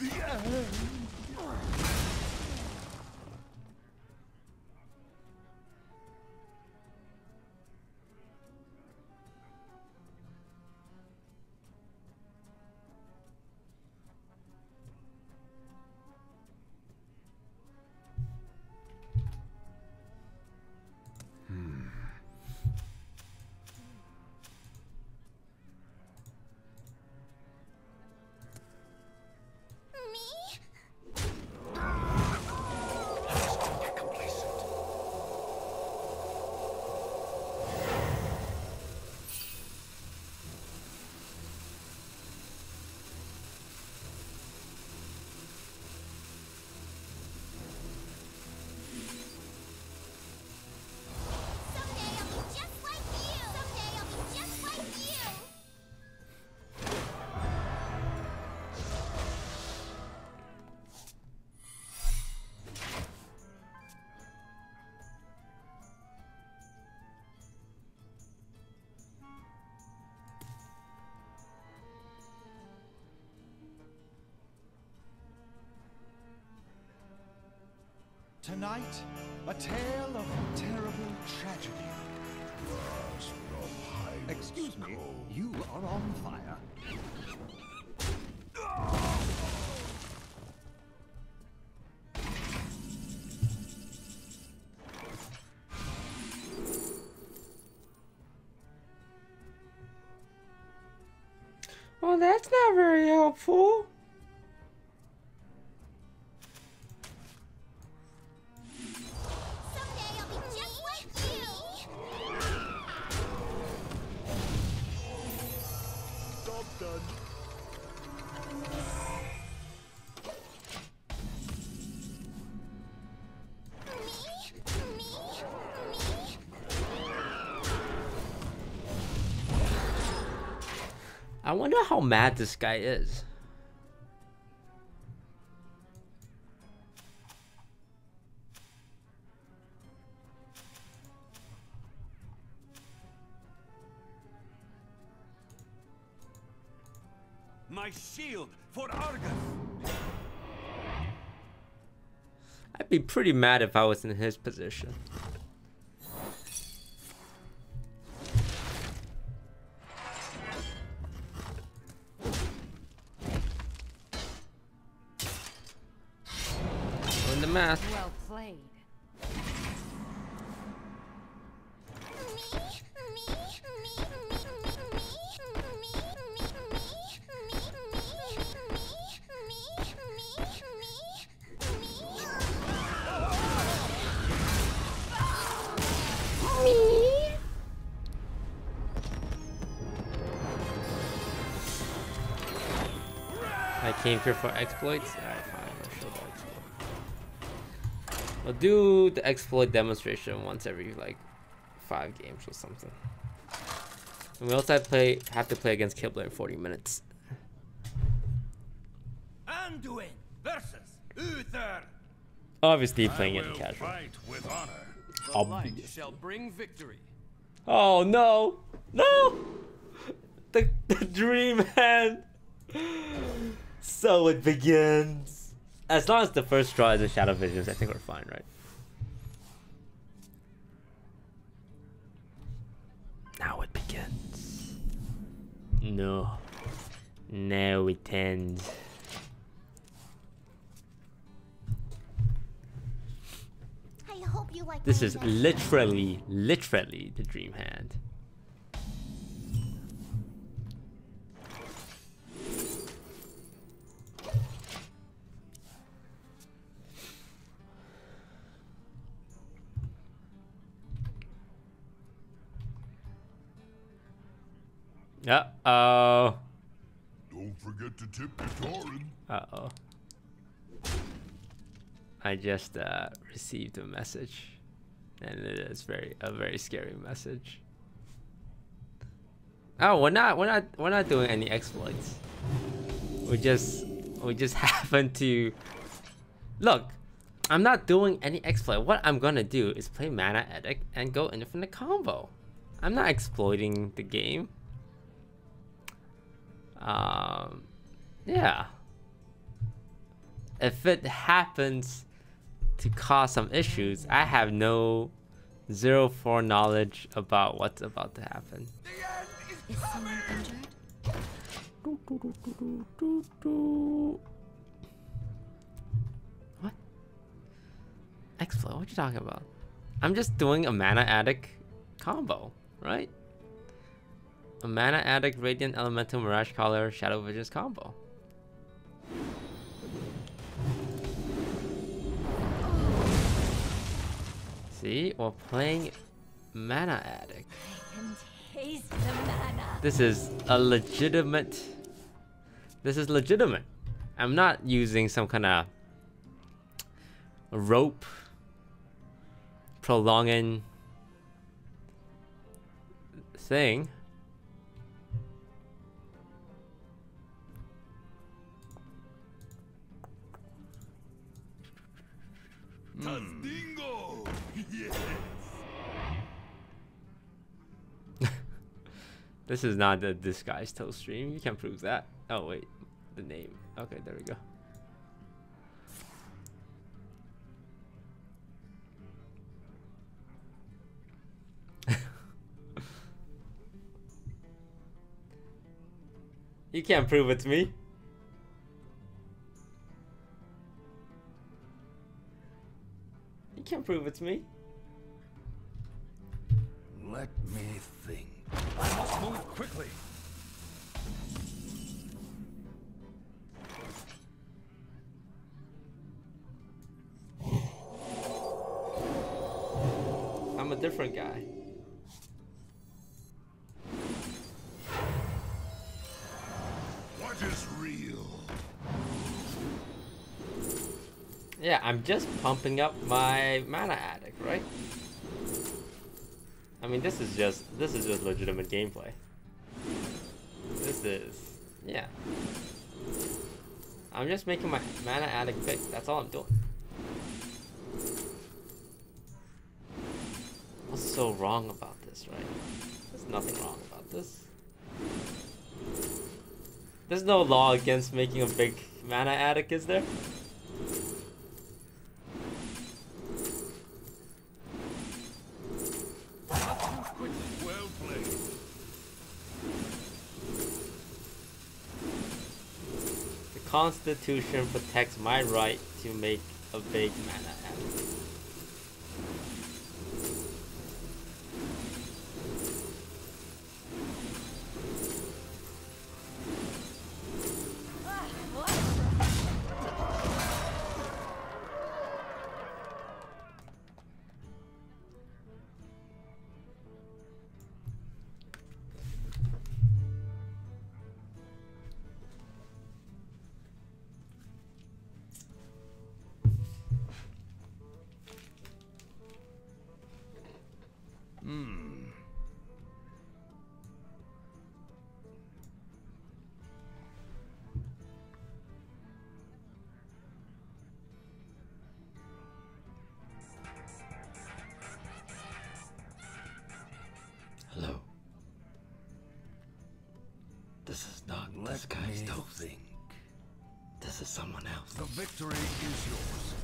the end. Tonight, a tale of terrible tragedy. Excuse me, you are on fire. Well, that's not very helpful. I wonder how mad this guy is. My shield for Argus! I'd be pretty mad if I was in his position. Doing the math. Well played. I came here for exploits. Alright, fine. I'll show the exploit. I'll do the exploit demonstration once every like five games or something. And we also have to play have to play against Kibler in 40 minutes. Anduin versus Uther! Obviously playing it in will casual. Fight with honor. The light shall bring victory. Oh no! No! The, the dream hand! So it begins! As long as the first draw is a Shadow Visions, I think we're fine, right? Now it begins. No. Now it ends. I hope you like This is literally, literally the dream hand. Uh oh. Don't forget to tip your Tauren. Uh oh. I just uh, received a message, and it is very a very scary message. Oh, we're not we're not we're not doing any exploits. We just we just happen to look. I'm not doing any exploit. What I'm gonna do is play mana addict and go infinite combo. I'm not exploiting the game. Um, yeah. if it happens to cause some issues, I have no zero foreknowledge about what's about to happen. What? Exploit? What you talking about? I'm just doing a mana addict combo, right? A mana addict, radiant elemental, mirage caller, shadow visions combo. See, we're playing mana addict. Mana. This is a legitimate. This is legitimate. I'm not using some kind of rope prolonging thing. Hmm. Dingo! Yes! This is not the disguise toast stream. You can prove that. Oh wait, the name. Okay, there we go. you can't prove it to me. Prove it's me. Let me think. I must move quickly. Yeah, I'm just pumping up my mana addict, right? I mean, this is just this is just legitimate gameplay. This is yeah. I'm just making my mana addict big. That's all I'm doing. What's so wrong about this, right? There's nothing wrong about this. There's no law against making a big mana addict, is there? Constitution protects my right to make a big mana addict. This guy's me toast. think. This is someone else. The victory is yours.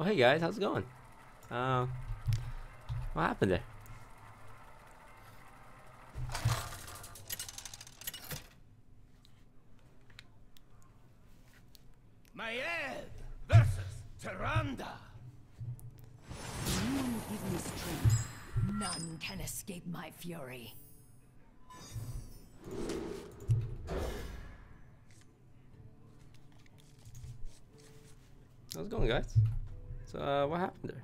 Oh hey guys, how's it going? Uh, what happened there? Maed versus Tyrande. You give me strength. None can escape my fury. How's it going, guys? So, uh, what happened there?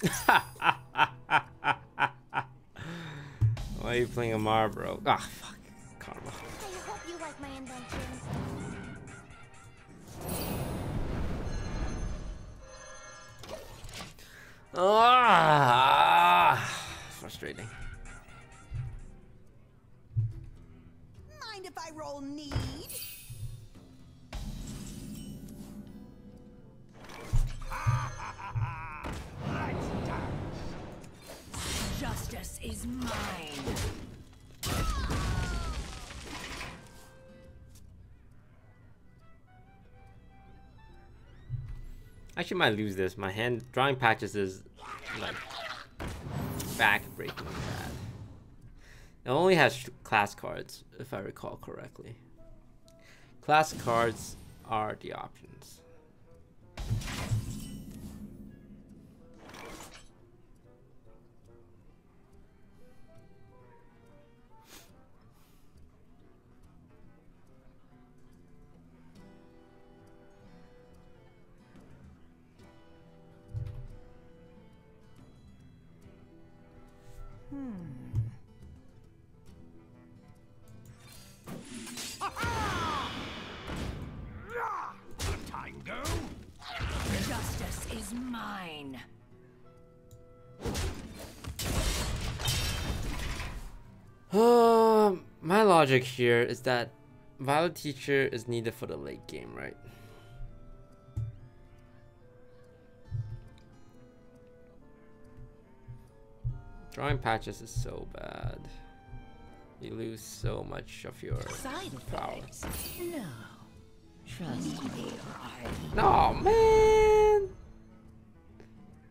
Why are you playing a Marbro? Ah, fuck. Karma. Ah, frustrating. Mind if I roll need? Justice is mine. Actually, might lose this. My hand drawing patches is like back breaking bad. It only has class cards, if I recall correctly. Class cards are the options. Logic here is that Violet Teacher is needed for the late game, right? Drawing patches is so bad. You lose so much of your Side power. No. Trust me. No, man!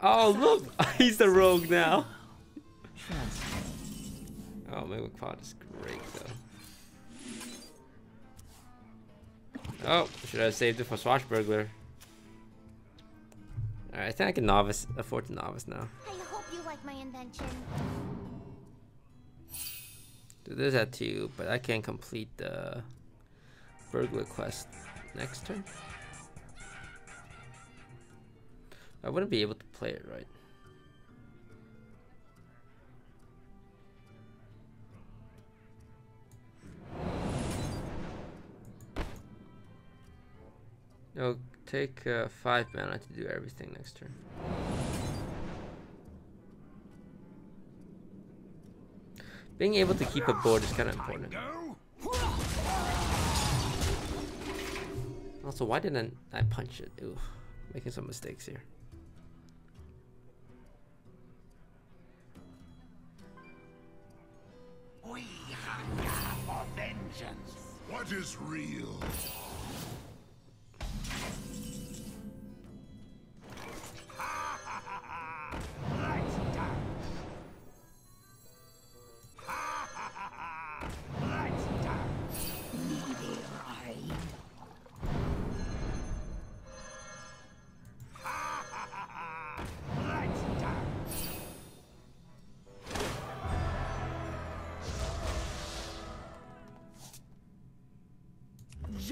Oh, look! He's the rogue now. Trust me. Oh, Pod is great, Oh, should I have saved it for Swashbuckler? Alright, I think I can novice, afford to novice now. I hope you like my invention. Do this at 2, but I can't complete the burglar quest next turn. I wouldn't be able to play it right. It'll take uh, 5 mana to do everything next turn. Being able to keep a board is kind of important. Also, why didn't I punch it? Ooh, making some mistakes here. We hunger for vengeance. What is real?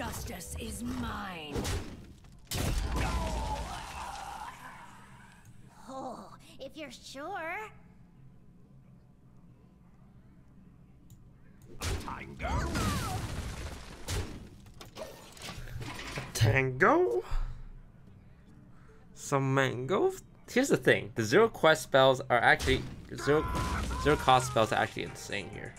Justice is mine. Oh, if you're sure. Tango? Tango? Some mango? Here's the thing: the zero quest spells are actually zero zero cost spells are actually insane here.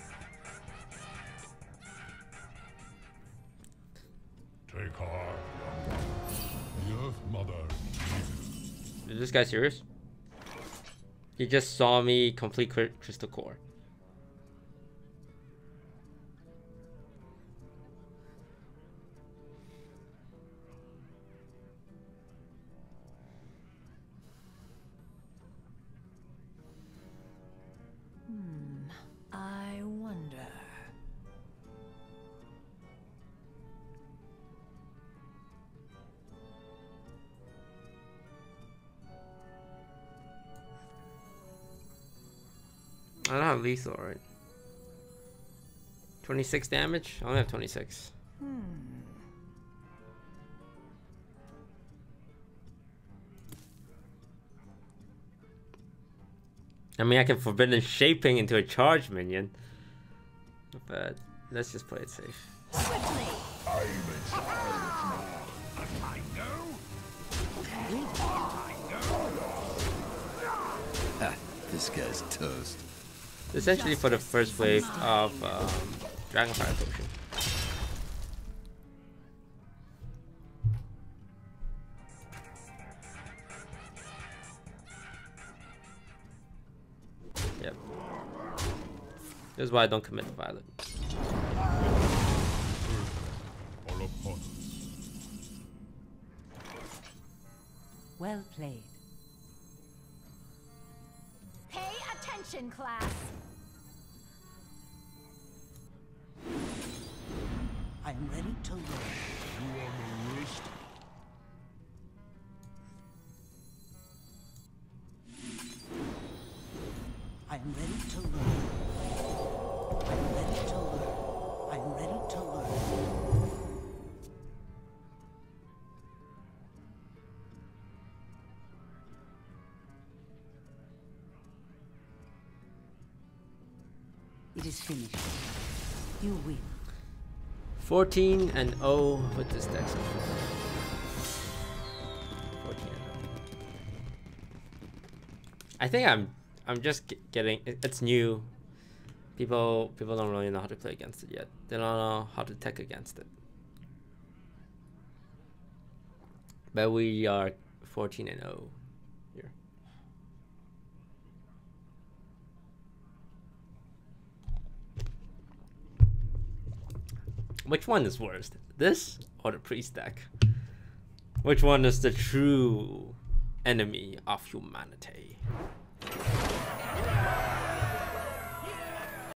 Is this guy serious? He just saw me complete crystal core. Don't lethal, right? 26 damage? I only have 26. Hmm. I mean, I can forbidden shaping into a charge minion, but let's just play it safe. This guy's toast. Essentially for the first wave of um, Dragonfire Potion. Yep. This is why I don't commit to Violet. All upon us. Well played. Pay attention, class. I am ready to learn. I am ready to learn. I am ready to learn. It is finished. You win. 14 and 0 with this deck so 14 and 0. I think I'm I'm just getting it's new. People people don't really know how to play against it yet. They don't know how to tech against it. But we are 14 and 0 here. Which one is worst? This or the priest deck? Which one is the true enemy of humanity?